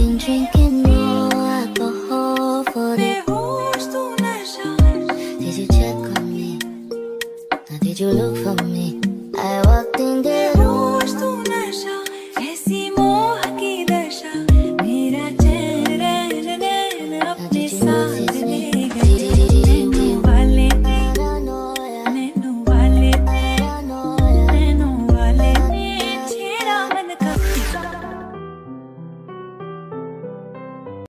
been drinking more alcohol for the Did you check on me? Now did you look for me?